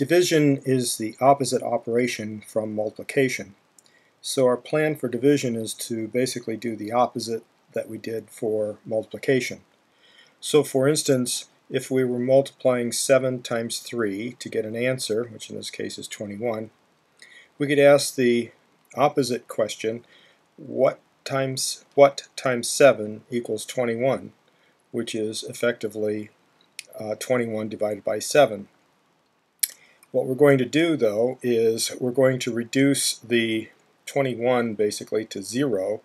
Division is the opposite operation from multiplication. So our plan for division is to basically do the opposite that we did for multiplication. So for instance, if we were multiplying 7 times 3 to get an answer, which in this case is 21, we could ask the opposite question, what times what times 7 equals 21, which is effectively uh, 21 divided by 7. What we're going to do though is we're going to reduce the 21 basically to 0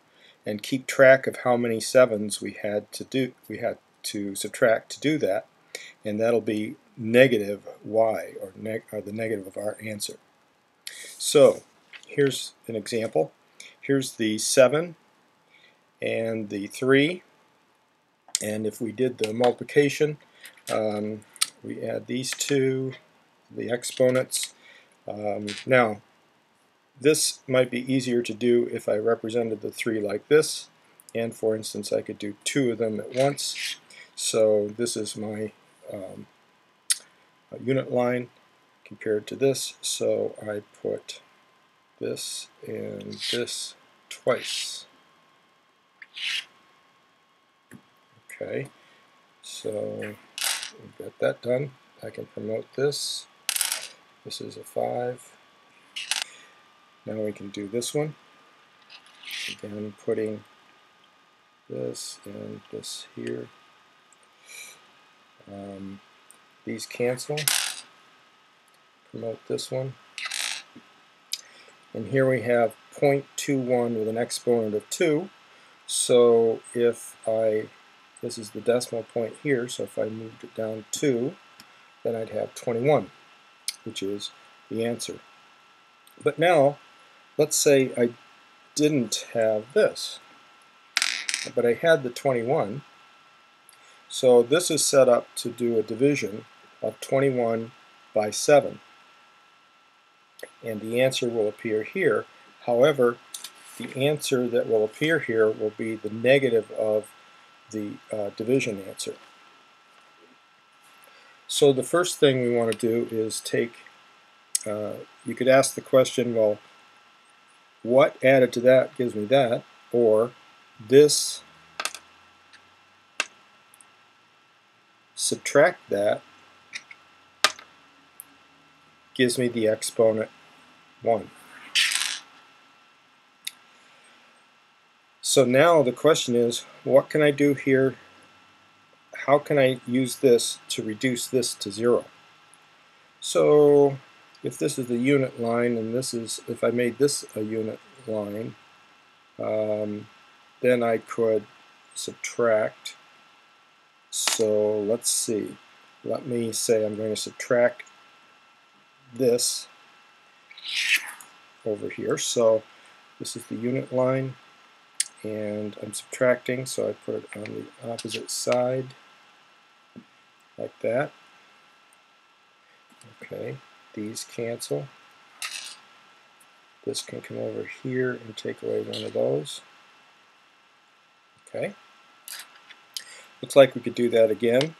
and keep track of how many 7s we had to do we had to subtract to do that and that'll be negative y or, neg or the negative of our answer. So here's an example. Here's the 7 and the 3 and if we did the multiplication um, we add these two the exponents. Um, now, this might be easier to do if I represented the three like this, and for instance I could do two of them at once. So this is my um, unit line compared to this, so I put this and this twice. Okay, so we've got that done. I can promote this. This is a 5. Now we can do this one. Again, putting this and this here. Um, these cancel. Promote this one. And here we have 0.21 with an exponent of 2. So if I, this is the decimal point here, so if I moved it down 2, then I'd have 21 which is the answer. But now, let's say I didn't have this, but I had the 21. So this is set up to do a division of 21 by 7. And the answer will appear here. However, the answer that will appear here will be the negative of the uh, division answer. So the first thing we want to do is take, uh, you could ask the question, well, what added to that gives me that, or this subtract that gives me the exponent 1. So now the question is, what can I do here how can I use this to reduce this to zero? So if this is the unit line and this is, if I made this a unit line, um, then I could subtract. So let's see. Let me say I'm going to subtract this over here. So this is the unit line and I'm subtracting so I put it on the opposite side like that. Okay, these cancel. This can come over here and take away one of those. Okay. Looks like we could do that again.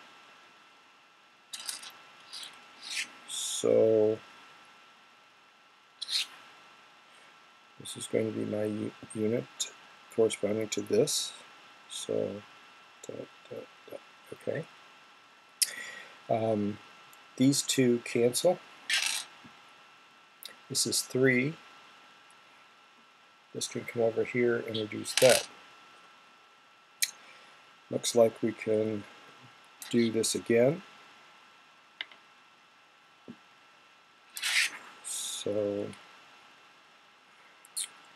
So this is going to be my unit corresponding to this. So, okay. Um, these two cancel. This is 3. This can come over here and reduce that. Looks like we can do this again. So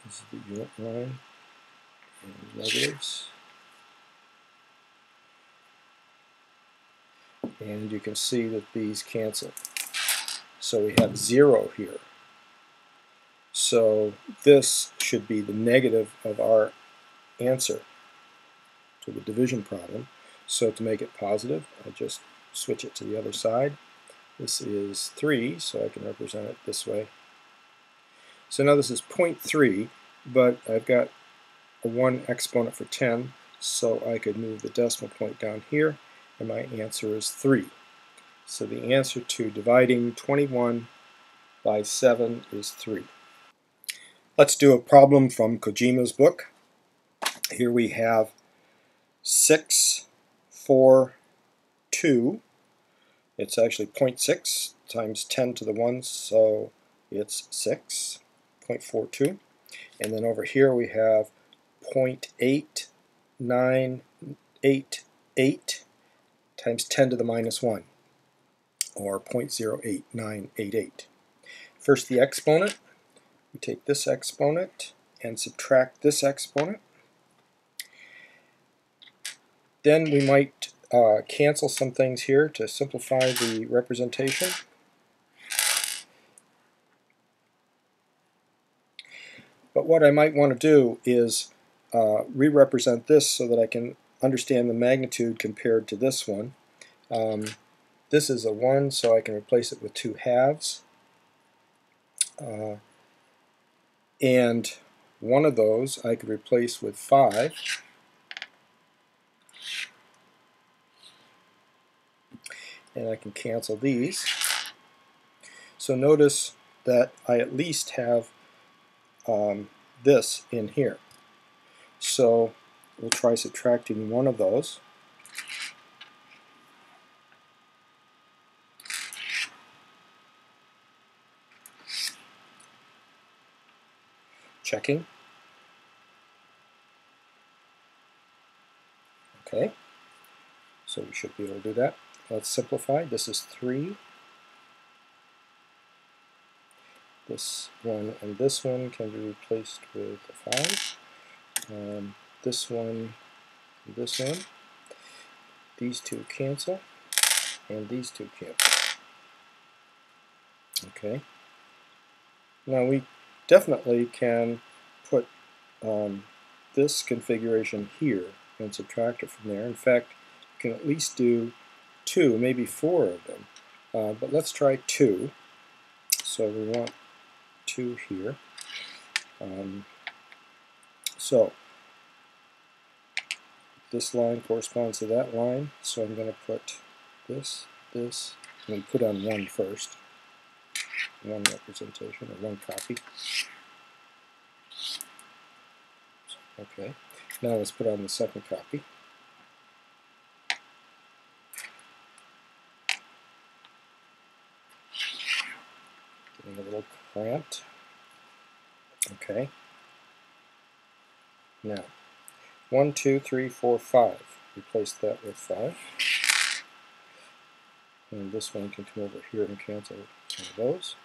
this is the unit line and negatives. And you can see that these cancel. So we have 0 here. So this should be the negative of our answer to the division problem. So to make it positive, I just switch it to the other side. This is 3, so I can represent it this way. So now this is 0.3, but I've got a 1 exponent for 10, so I could move the decimal point down here and my answer is 3. So the answer to dividing 21 by 7 is 3. Let's do a problem from Kojima's book. Here we have 6, 4, 2. It's actually 0.6 times 10 to the 1, so it's 6, 0.42. And then over here we have 0.8988 times 10 to the minus 1, or 0.08988. First the exponent. We take this exponent and subtract this exponent. Then we might uh, cancel some things here to simplify the representation. But what I might want to do is uh, re-represent this so that I can understand the magnitude compared to this one. Um, this is a 1, so I can replace it with two halves. Uh, and one of those I could replace with 5. And I can cancel these. So notice that I at least have um, this in here. So we'll try subtracting one of those. Checking. Okay, so we should be able to do that. Let's simplify. This is 3. This one and this one can be replaced with a 5 um, this one, this one. These two cancel, and these two cancel. Okay. Now we definitely can put um, this configuration here and subtract it from there. In fact, you can at least do two, maybe four of them. Uh, but let's try two. So we want two here. Um, so this line corresponds to that line, so I'm going to put this, this, and put on one first. One representation, or one copy. Okay, now let's put on the second copy. Getting a little cramped. Okay. Now, 1, 2, 3, 4, 5. Replace that with 5. And this one can come over here and cancel one of those.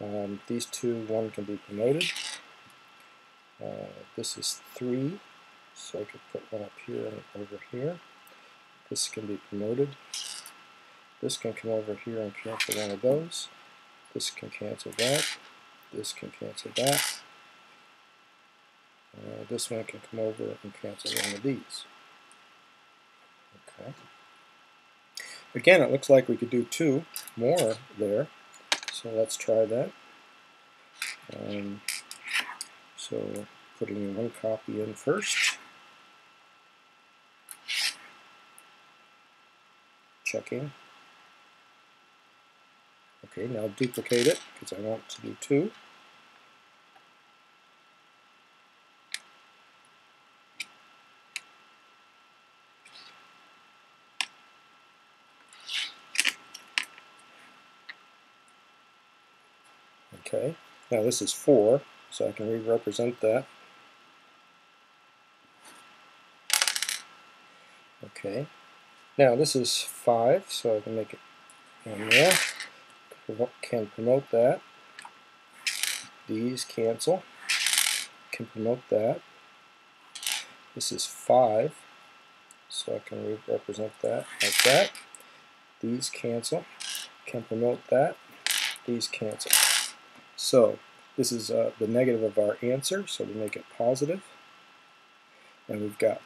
Um, these two, one can be promoted. Uh, this is 3, so I could put one up here and over here. This can be promoted. This can come over here and cancel one of those. This can cancel that. This can cancel that. Uh, this one can come over and cancel one of these. Okay. Again, it looks like we could do two more there. So let's try that. Um, so putting one copy in first. Checking. Okay, now duplicate it because I want to do two. Okay, now this is 4, so I can re-represent that. Okay, now this is 5, so I can make it in there. Can promote that. These cancel. Can promote that. This is 5, so I can re-represent that like that. These cancel. Can promote that. These cancel. So this is uh, the negative of our answer, so we make it positive. And we've got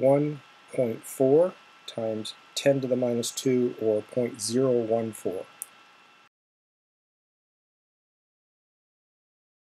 1.4 times 10 to the minus 2, or 0.014.